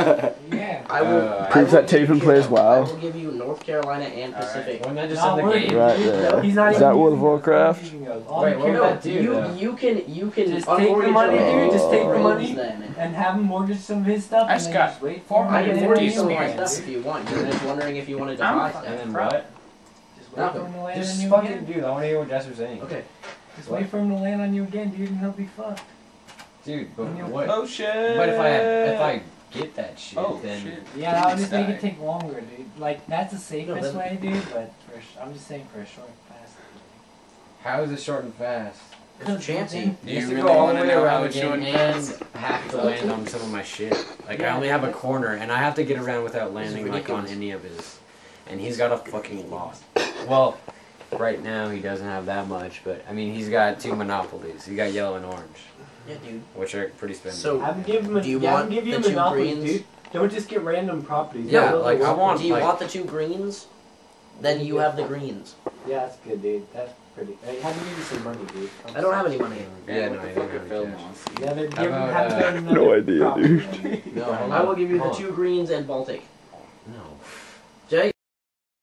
Yeah. I will. Uh, I Proves will that give you- Taven plays I well. will give you North Carolina and Pacific. Wasn't that just Not in the game? Right there. He's not Is that World of Warcraft? Wait, you what care would No, that do, you though? you can you can Just take the money, dude, just take the money. Then. and have him mortgage some of his stuff. I and just got just wait for him I to can get hundred mortgage some of my stuff if you want. You're just wondering if you wanted to I'm buy fine. stuff. And then Bro. what? Just wait for him to land Just on you fucking again. dude. I want to hear what Jasper's saying. Okay. Just wait for him to land on you again, dude, and he'll be fucked. Dude, but And you'll- what? Oh shit. But if I if I get that shit, Oh then shit. Yeah, that would just make it take longer, dude. Like that's the safest then- way, dude. But for a sh- I'm just saying for a short and fast. how is it short and fast? It's chancey. Do You you have to really go all the wanna way know around how it's again showing and fast? have to land on some of my shit. Like I only have a corner, and I have to get around without landing like on any of his. And he's got a fucking lot. Well, right now he doesn't have that much, but I mean he's got two monopolies. He got yellow and orange, Yeah, dude. which are pretty spendy. So I'm giving him. Do you yeah, want I'm giving you the two greens? dude. Don't just get random properties. Yeah, Build a like, I want- do you like- want the two greens? Then you have the greens. Yeah, that's good, dude. That's pretty. Hey, have to give you some money, dude. I'm I don't have any money. yeah, what no, the I don't have Phil cash. Yeah, they're giving. about, have uh, No idea, property. dude. No, I will give you the two greens and Baltic. No.